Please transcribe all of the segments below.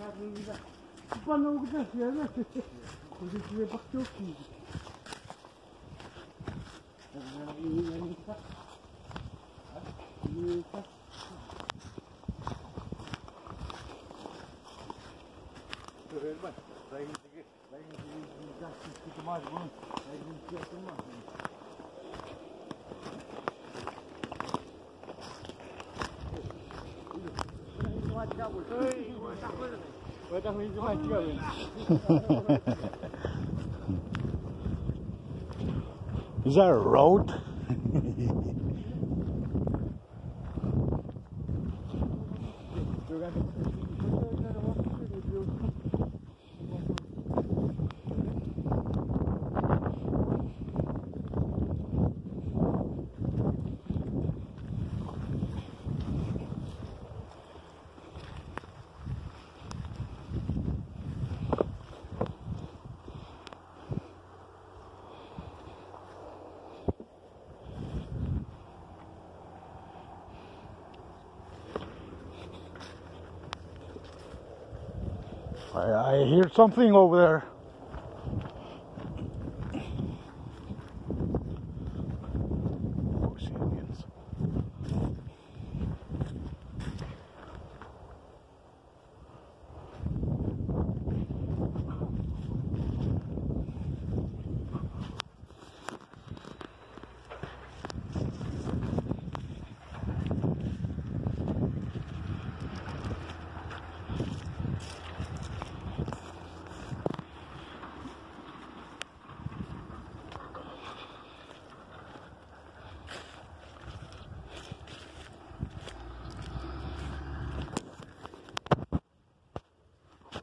사람입니다. 오빠 나오기 전에 고기 집에 밖에 없습니다. 아, 이거니까. 이거니까. Görüyorum ben. Dayın gibi, dayın gibi bir dakika tutmaz bunu. Dayın gibi tutmaz. Is that a road? I, I hear something over there.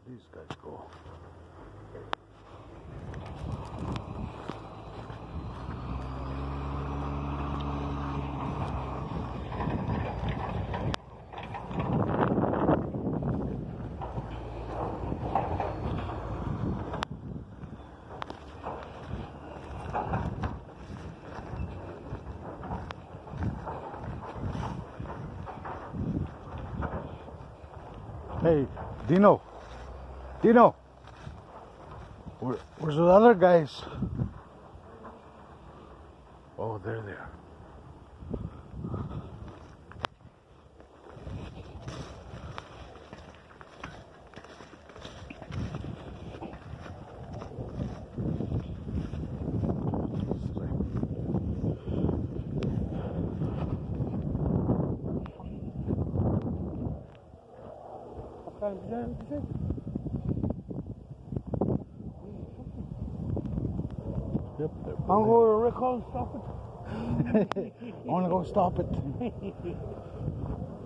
These guys go. Hey, Dino. Dino. Where, where's the other guys? Oh, they're there. Yep, they're I'm going to recall stop it. I want to go stop it.